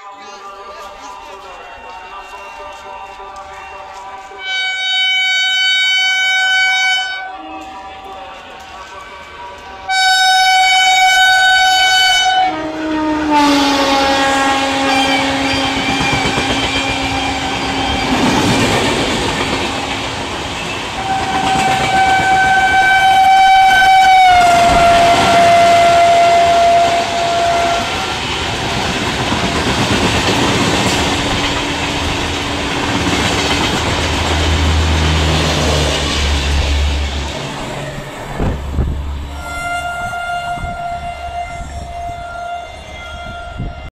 Yeah.